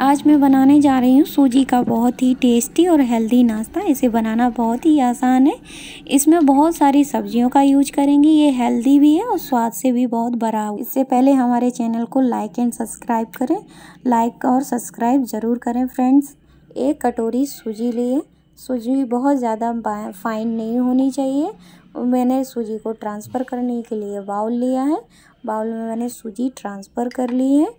आज मैं बनाने जा रही हूँ सूजी का बहुत ही टेस्टी और हेल्दी नाश्ता। इसे बनाना बहुत ही आसान है। इसमें बहुत सारी सब्जियों का यूज़ करेंगे। ये हेल्दी भी है और स्वाद से भी बहुत बड़ा हो इससे पहले हमारे चैनल को लाइक एंड सब्सक्राइब करें। लाइक और सब्सक्राइब ज़रूर करें फ्रेंड्स एक कटोरी सूजी लिए। सूजी बहुत ज़्यादा फाइन नहीं होनी चाहिए। मैंने सूजी को ट्रांसफ़र करने के लिए बाउल लिया है। बाउल में मैंने सूजी ट्रांसफ़र कर ली है।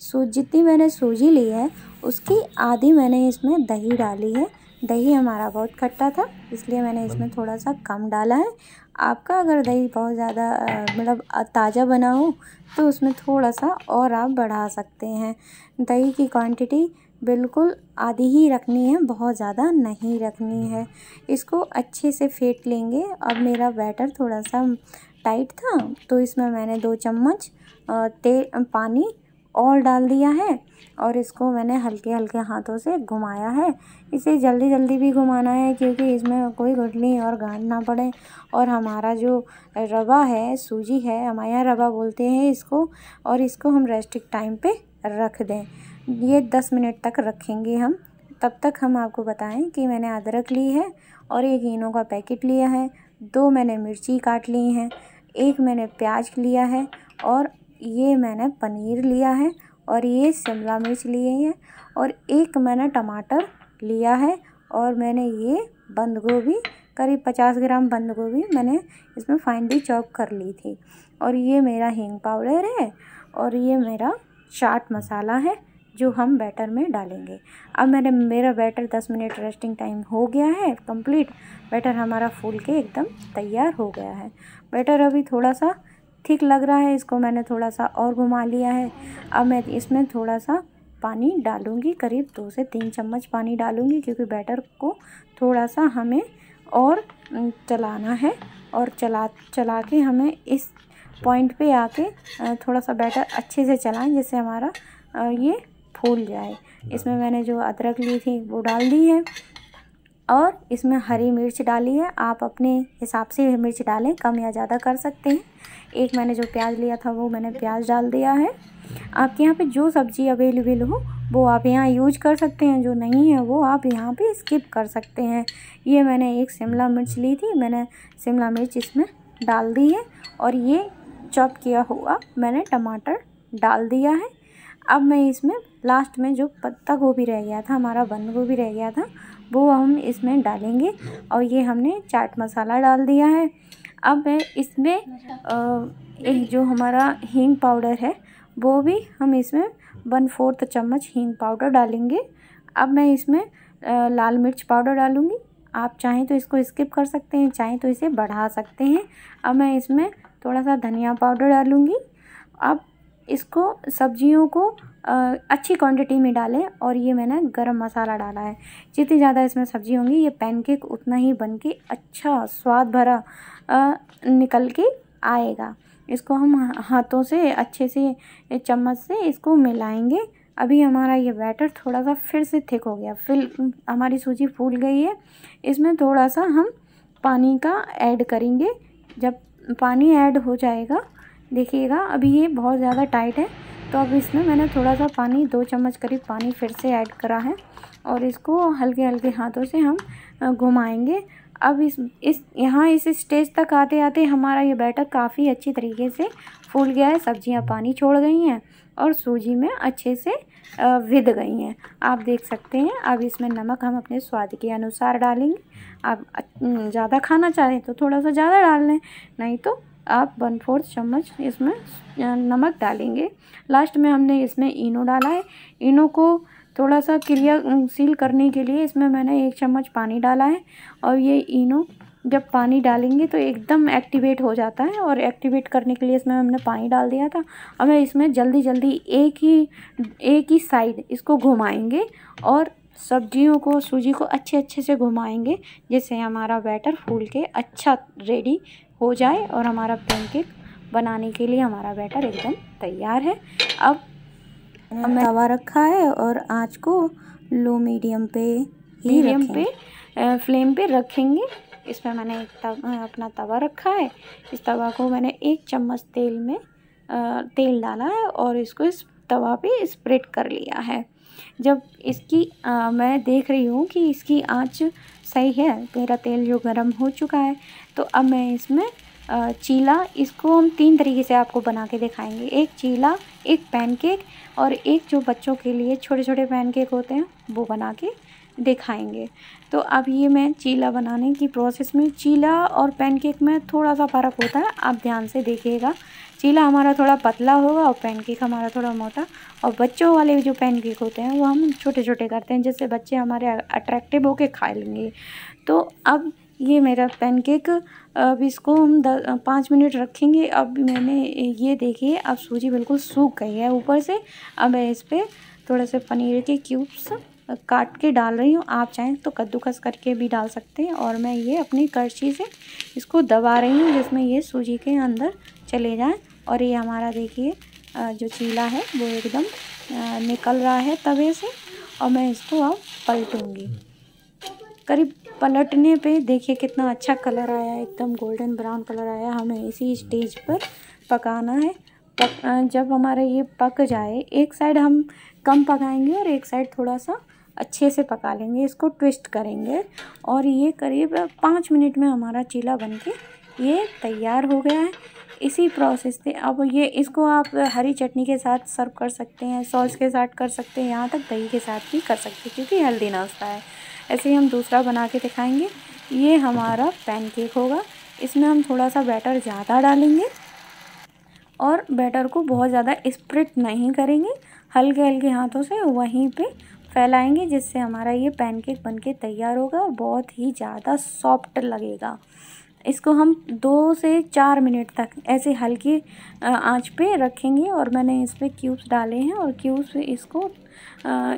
सू जितनी मैंने सूजी ली है उसकी आधी मैंने इसमें दही डाली है। दही हमारा बहुत खट्टा था इसलिए मैंने इसमें थोड़ा सा कम डाला है। आपका अगर दही बहुत ज़्यादा मतलब ताज़ा बना हो तो उसमें थोड़ा सा और आप बढ़ा सकते हैं। दही की क्वांटिटी बिल्कुल आधी ही रखनी है बहुत ज़्यादा नहीं रखनी है। इसको अच्छे से फेंट लेंगे। अब मेरा बैटर थोड़ा सा टाइट था तो इसमें मैंने दो चम्मच तेल पानी और डाल दिया है और इसको मैंने हल्के हल्के हाथों से घुमाया है। इसे जल्दी जल्दी भी घुमाना है क्योंकि इसमें कोई गुठली और गांठ ना पड़े। और हमारा जो रवा है, सूजी है हमारे यहाँ रवा बोलते हैं इसको, और इसको हम रेस्टिक टाइम पे रख दें। ये दस मिनट तक रखेंगे हम। तब तक हम आपको बताएँ कि मैंने अदरक ली है और एक इनो का पैकेट लिया है। दो मैंने मिर्ची काट ली हैं। एक मैंने प्याज लिया है और ये मैंने पनीर लिया है और ये शिमला मिर्च लिए हैं और एक मैंने टमाटर लिया है और मैंने ये बंद गोभी, करीब पचास ग्राम बंद गोभी मैंने इसमें फाइनली चॉप कर ली थी। और ये मेरा हींग पाउडर है और ये मेरा चाट मसाला है जो हम बैटर में डालेंगे। अब मैंने, मेरा बैटर दस मिनट रेस्टिंग टाइम हो गया है कंप्लीट बैटर हमारा फूल के एकदम तैयार हो गया है। बैटर अभी थोड़ा सा ठीक लग रहा है, इसको मैंने थोड़ा सा और घुमा लिया है। अब मैं इसमें थोड़ा सा पानी डालूँगी, करीब दो से तीन चम्मच पानी डालूँगी, क्योंकि बैटर को थोड़ा सा हमें और चलाना है और चला चला के हमें इस पॉइंट पे आके थोड़ा सा बैटर अच्छे से चलाएँ, जिससे हमारा ये फूल जाए। इसमें मैंने जो अदरक ली थी, वो डाल दी है। और इसमें हरी मिर्च डाली है। आप अपने हिसाब से मिर्च डालें, कम या ज़्यादा कर सकते हैं। एक मैंने जो प्याज लिया था, वो मैंने प्याज डाल दिया है। आपके यहाँ पे जो सब्ज़ी अवेलेबल हो, वो आप यहाँ यूज़ कर सकते हैं। जो नहीं है, वो आप यहाँ पे स्किप कर सकते हैं। ये मैंने एक शिमला मिर्च ली थी, मैंने शिमला मिर्च इसमें डाल दी है। और ये चॉप किया हुआ मैंने टमाटर डाल दिया है। अब मैं इसमें लास्ट में जो पत्ता गोभी रह गया था, हमारा बंद गोभी रह गया था वो हम इसमें डालेंगे और ये हमने चाट मसाला डाल दिया है। अब मैं इसमें एक जो हमारा हींग पाउडर है, वो भी हम इसमें वन फोर्थ चम्मच हींग पाउडर डालेंगे। अब मैं इसमें लाल मिर्च पाउडर डालूँगी। आप चाहें तो इसको स्किप कर सकते हैं, चाहें तो इसे बढ़ा सकते हैं। अब मैं इसमें थोड़ा सा धनिया पाउडर डालूँगी। अब इसको, सब्जियों को अच्छी क्वांटिटी में डालें और ये मैंने गरम मसाला डाला है। जितनी ज़्यादा इसमें सब्ज़ी होंगी, ये पैनकेक उतना ही बन के अच्छा स्वाद भरा निकल के आएगा। इसको हम हाथों से, अच्छे से चम्मच से इसको मिलाएँगे। अभी हमारा ये बैटर थोड़ा सा फिर से थिक हो गया। फिर, हमारी सूजी फूल गई है। इसमें थोड़ा सा हम पानी का ऐड करेंगे। जब पानी ऐड हो जाएगा देखिएगा, अभी ये बहुत ज़्यादा टाइट है तो अब इसमें मैंने थोड़ा सा पानी, दो चम्मच करीब पानी फिर से ऐड करा है और इसको हल्के हल्के हाथों से हम घुमाएँगे। अब इस इस, यहाँ इस स्टेज तक आते आते हमारा ये बैटर काफ़ी अच्छी तरीके से फूल गया है, सब्ज़ियाँ पानी छोड़ गई हैं और सूजी में अच्छे से विद गई हैं। आप देख सकते हैं, अब इसमें नमक हम अपने स्वाद के अनुसार डालेंगे। आप ज़्यादा खाना चाहें तो थोड़ा सा ज़्यादा डाल लें, नहीं तो आप वन फोर्थ चम्मच इसमें नमक डालेंगे। लास्ट में हमने इसमें इनो डाला है। इनो को थोड़ा सा क्रियाशील करने के लिए इसमें मैंने एक चम्मच पानी डाला है। और ये इनो, जब पानी डालेंगे तो एकदम एक्टिवेट हो जाता है और एक्टिवेट करने के लिए इसमें हमने पानी डाल दिया था। अब मैं इसमें जल्दी जल्दी एक ही एक ही साइड इसको घुमाएँगे और सब्जियों को, सूजी को अच्छे अच्छे से घुमाएँगे, जिससे हमारा बैटर फूल के अच्छा रेडी हो जाए और हमारा पैनकेक बनाने के लिए हमारा बैटर एकदम तैयार है। अब मैं तवा रखा है और आँच को लो मीडियम पे मीडियम पे फ्लेम पे रखेंगे। इसमें मैंने एक तव, अपना तवा रखा है। इस तवा को मैंने एक चम्मच तेल में आ, तेल डाला है और इसको इस तवा पे स्प्रेड कर लिया है। जब इसकी आ, मैं देख रही हूँ कि इसकी आँच सही है मेरा तेल जो गर्म हो चुका है तो अब मैं इसमें चीला, इसको हम तीन तरीके से आपको बना के दिखाएँगे। एक चीला, एक पैनकेक और एक जो बच्चों के लिए छोटे छोटे पैनकेक होते हैं, वो बना के दिखाएँगे। तो अब ये मैं चीला बनाने की प्रोसेस में, चीला और पैनकेक में थोड़ा सा फ़र्क होता है, आप ध्यान से देखिएगा। चीला हमारा थोड़ा पतला होगा और पैनकेक हमारा थोड़ा मोटा। और बच्चों वाले जो पैनकेक होते हैं, वो हम छोटे छोटे करते हैं, जिससे बच्चे हमारे अट्रैक्टिव होके खा लेंगे। तो अब ये मेरा पैनकेक अब इसको हम पाँच मिनट रखेंगे। अब मैंने ये देखिए, अब सूजी बिल्कुल सूख गई है ऊपर से। अब इस पर थोड़ा सा पनीर के क्यूब्स काट के डाल रही हूँ। आप चाहें तो कद्दूकस करके भी डाल सकते हैं और मैं ये अपनी करछी से इसको दबा रही हूँ, जिसमें ये सूजी के अंदर चले जाए। और ये हमारा देखिए जो चीला है, वो एकदम निकल रहा है तवे से। और मैं इसको अब पलटूँगी। करीब पलटने पे देखिए कितना अच्छा कलर आया, एकदम गोल्डन ब्राउन कलर आया। हमें इसी स्टेज पर पकाना है। पक जब हमारा ये पक जाए, एक साइड हम कम पकाएँगे और एक साइड थोड़ा सा अच्छे से पका लेंगे, इसको ट्विस्ट करेंगे। और ये करीब पाँच मिनट में हमारा चीला बन के ये तैयार हो गया है। इसी प्रोसेस से अब ये, इसको आप हरी चटनी के साथ सर्व कर सकते हैं सॉस के साथ कर सकते हैं, यहाँ तक दही के साथ भी कर सकते हैं, क्योंकि हेल्दी नाश्ता है। ऐसे ही हम दूसरा बना के दिखाएँगे। ये हमारा पैनकेक होगा। इसमें हम थोड़ा सा बैटर ज़्यादा डालेंगे और बैटर को बहुत ज़्यादा स्प्रिट नहीं करेंगे। हल्के हल्के हाथों से वहीं पे फैलाएँगे, जिससे हमारा ये पैनकेक बनके तैयार होगा और बहुत ही ज़्यादा सॉफ्ट लगेगा। इसको हम दो से चार मिनट तक ऐसे हल्की आँच पे रखेंगे और मैंने इस पर क्यूब्स डाले हैं और क्यूब्स इसको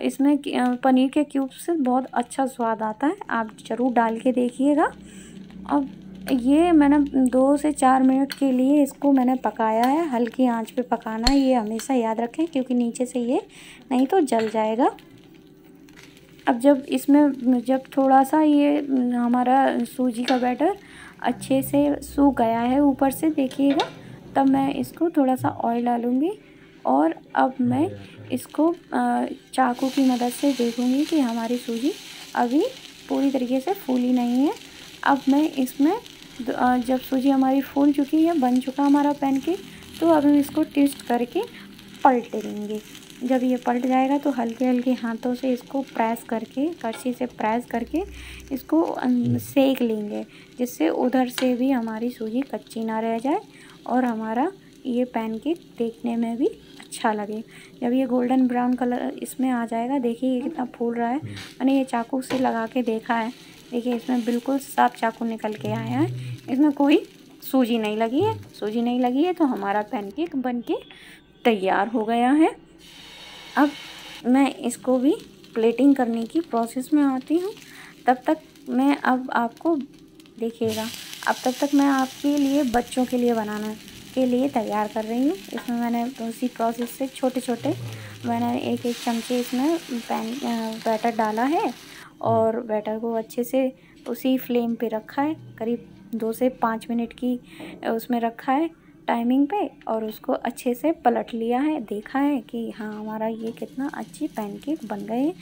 इसमें पनीर के क्यूब्स से बहुत अच्छा स्वाद आता है। आप ज़रूर डाल के देखिएगा। अब ये मैंने दो से चार मिनट के लिए इसको मैंने पकाया है। हल्की आँच पे पकाना है, ये हमेशा याद रखें, क्योंकि नीचे से ये नहीं तो जल जाएगा। अब जब इसमें, जब थोड़ा सा ये, हमारा सूजी का बैटर अच्छे से सूख गया है ऊपर से, देखिएगा, तब मैं इसको थोड़ा सा ऑयल डालूँगी। और अब मैं इसको चाकू की मदद से देखूँगी कि हमारी सूजी अभी पूरी तरीके से फूली नहीं है। अब मैं इसमें जब सूजी हमारी फूल चुकी है बन चुका हमारा पैन के तो अब हम इसको टेस्ट करके पलट देंगे। जब ये पलट जाएगा तो हल्के हल्के हाथों से इसको प्रेस करके कड़छी से प्रेस करके इसको सेक लेंगे जिससे उधर से भी हमारी सूजी कच्ची ना रह जाए और हमारा ये पैनकेक देखने में भी अच्छा लगे। जब ये गोल्डन ब्राउन कलर इसमें आ जाएगा, देखिए ये कितना फूल रहा है। मैंने ये चाकू से लगा के देखा है। देखिए, इसमें बिल्कुल साफ़ चाकू निकल के आया है। इसमें कोई सूजी नहीं लगी है। सूजी नहीं लगी है तो हमारा पैनकेक बन के तैयार हो गया है। अब मैं इसको भी प्लेटिंग करने की प्रोसेस में आती हूँ। तब तक मैं अब आपको देखिएगा। अब तब तक मैं आपके लिए, बच्चों के लिए बनाना के लिए तैयार कर रही हूँ। इसमें मैंने उसी प्रोसेस से छोटे छोटे मैंने एक एक चमचे इसमें पैन बैटर डाला है और बैटर को अच्छे से उसी फ्लेम पे रखा है। करीब दो से पाँच मिनट की उसमें रखा है टाइमिंग पे और उसको अच्छे से पलट लिया है। देखा है कि हाँ हमारा ये कितना अच्छी पैनकेक बन गए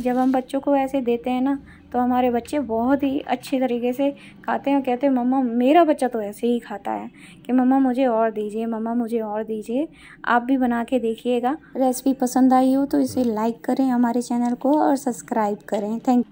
जब हम बच्चों को ऐसे देते हैं ना तो हमारे बच्चे बहुत ही अच्छे तरीके से खाते हैं और कहते हैं, मम्मा, मेरा बच्चा तो ऐसे ही खाता है कि मम्मा, मुझे और दीजिए, मम्मा, मुझे और दीजिए, आप भी बना के देखिएगा। रेसिपी पसंद आई हो तो इसे लाइक करें हमारे चैनल को और सब्सक्राइब करें। थैंक